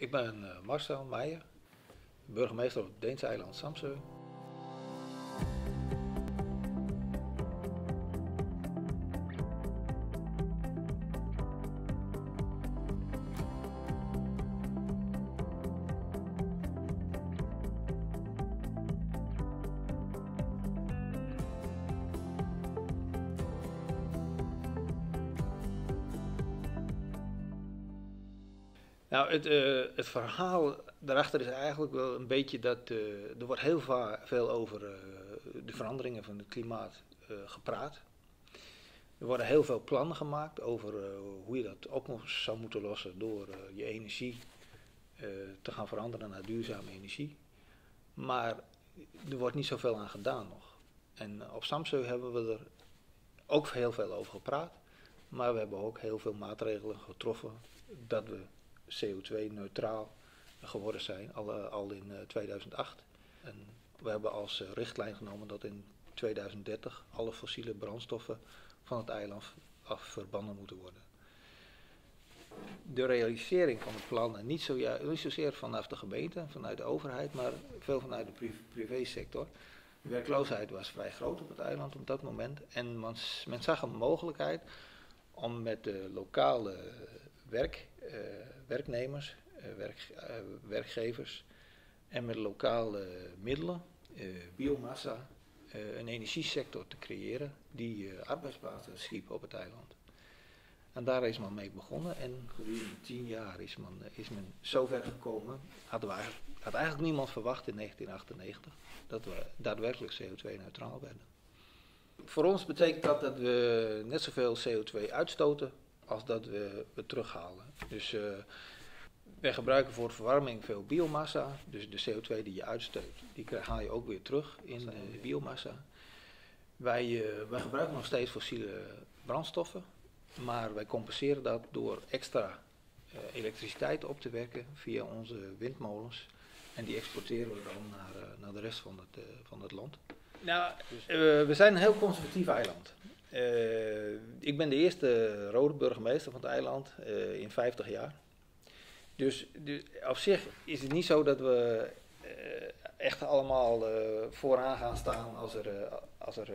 Ik ben uh, Marcel Meijer, burgemeester op het Deense eiland Samsø. Nou, het, uh, het verhaal daarachter is eigenlijk wel een beetje dat uh, er wordt heel veel over uh, de veranderingen van het klimaat gepraat. Er worden heel veel plannen gemaakt over hoe je dat op zou moeten lossen door je energie te gaan veranderen naar duurzame energie. Maar er wordt niet zoveel aan gedaan nog. En op Samsung hebben we er ook heel veel over gepraat. Maar we hebben ook heel veel maatregelen getroffen dat we CO2-neutraal geworden zijn, al, eh, al in 2008. Eh, en we hebben als eh, richtlijn genomen dat in 2030 alle fossiele brandstoffen van het eiland af verbannen moeten worden. De realisering van het plan, niet, zo, ja, niet zozeer vanaf de gemeente, vanuit de overheid, maar veel vanuit de privé privésector. De werkloosheid was vrij groot op het eiland op dat moment. En men zag een mogelijkheid om met de lokale werk, uh, werknemers, uh, werk, uh, werkgevers en met lokale middelen, biomassa, een energiesector te creëren die arbeidsplaatsen schiep op het eiland. En daar is men mee begonnen en gedurende tien jaar is men, is men zover gekomen. Hadden we eigenlijk, had eigenlijk niemand verwacht in 1998 dat we daadwerkelijk CO2-neutraal werden. Voor ons betekent dat dat we net zoveel CO2 uitstoten als dat we, we terughalen. Dus uh, wij gebruiken voor verwarming veel biomassa. Dus de CO2 die je uitstoot, die haal je ook weer terug in de biomassa. Wij, uh, wij gebruiken nog steeds fossiele brandstoffen. Maar wij compenseren dat door extra elektriciteit op te werken via onze windmolens. En die exporteren we dan naar, naar de rest van het, van het land. Nou, we zijn een heel conservatief eiland. Uh, ik ben de eerste rode burgemeester van het eiland uh, in 50 jaar. Dus, dus, op zich is het niet zo dat we uh, echt allemaal vooraan gaan staan als er, als er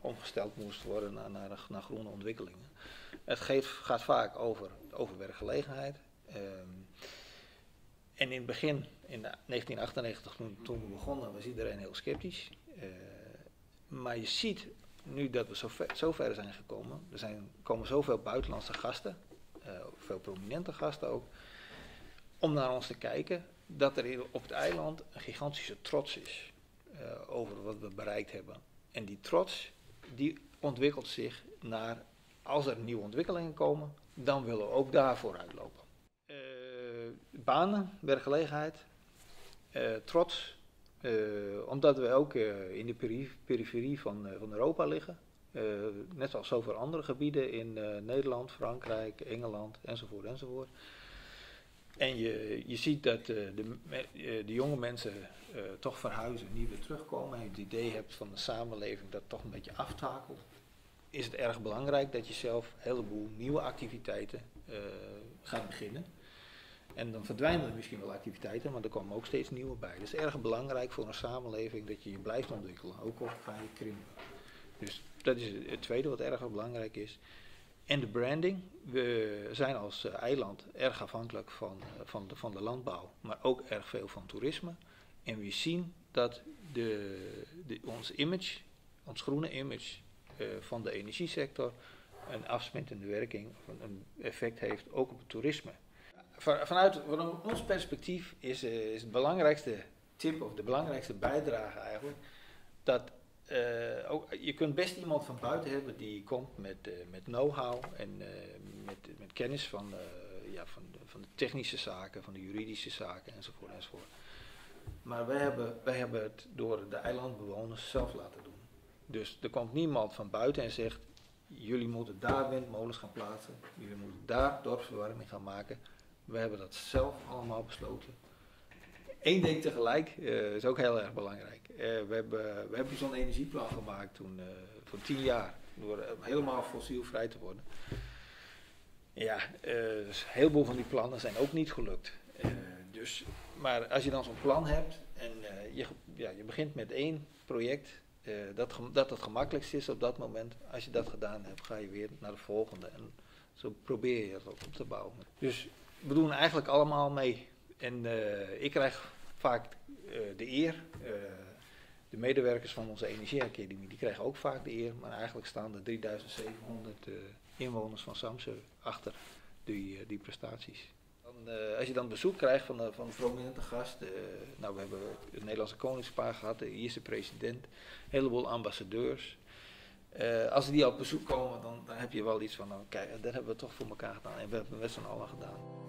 omgesteld moest worden naar, naar, naar, groene ontwikkelingen. Het gaat vaak over, over werkgelegenheid. Ehm, en in het begin, in 1998, toen, toen we begonnen, was iedereen heel sceptisch. maar je ziet nu dat we zo ver, zo ver zijn gekomen, er zijn, komen zoveel buitenlandse gasten, uh, veel prominente gasten ook, om naar ons te kijken, dat er op het eiland een gigantische trots is uh, over wat we bereikt hebben. En die trots, die ontwikkelt zich naar, als er nieuwe ontwikkelingen komen, dan willen we ook daar vooruit lopen. Uh, banen, werkgelegenheid, trots, omdat we ook uh, in de periferie van, uh, van Europa liggen. net als zoveel andere gebieden in Nederland, Frankrijk, Engeland enzovoort enzovoort. En je, je ziet dat de, de jonge mensen toch verhuizen, niet weer terugkomen. En je het idee hebt van de samenleving dat toch een beetje aftakelt. Is het erg belangrijk dat je zelf een heleboel nieuwe activiteiten gaat beginnen. En dan verdwijnen er misschien wel activiteiten, maar er komen ook steeds nieuwe bij. Het is erg belangrijk voor een samenleving dat je je blijft ontwikkelen, ook al ga je krimpen. Dus dat is het tweede wat erg belangrijk is. En de branding. We zijn als eh, eiland erg afhankelijk van, eh, van, de, van de landbouw, maar ook erg veel van toerisme. En we zien dat de, ons image, ons groene image uh, van de energiesector, een afsmittende werking, een effect heeft ook op het toerisme vanuit van ons perspectief is, uh, is het belangrijkste tip of de belangrijkste bijdrage eigenlijk dat uh, ook, je kunt best iemand van buiten hebben die komt met, uh, met know-how en met, met kennis van, ja, van, de, van de technische zaken, van de juridische zaken enzovoort enzovoort. Maar wij hebben, wij hebben het door de eilandbewoners zelf laten doen. Dus er komt niemand van buiten en zegt, jullie moeten daar windmolens gaan plaatsen, jullie moeten daar dorpsverwarming gaan maken. We hebben dat zelf allemaal besloten. Eén ding tegelijk uh, is ook heel erg belangrijk. Uh, we hebben, we hebben zo'n energieplan gemaakt toen, uh, voor tien jaar, door helemaal fossielvrij te worden. Ja, dus een heleboel van die plannen zijn ook niet gelukt. dus, maar als je dan zo'n plan hebt en je, ja, je begint met één project, dat, dat het gemakkelijkst is op dat moment. Als je dat gedaan hebt, ga je weer naar de volgende. En zo probeer je het op te bouwen. Dus we doen eigenlijk allemaal mee. En ik krijg vaak de eer de medewerkers van onze energieacademie die krijgen ook vaak de eer, maar eigenlijk staan de 3700 uh, inwoners van Samsung achter die, uh, die prestaties. Dan, uh, als je dan bezoek krijgt van, de, van prominente gasten, nou we hebben het Nederlandse koningspaar gehad, de eerste president, een heleboel ambassadeurs. als die op bezoek komen, dan, dan heb je wel iets van, nou, kijk, dat hebben we toch voor elkaar gedaan en we hebben het met z'n allen gedaan.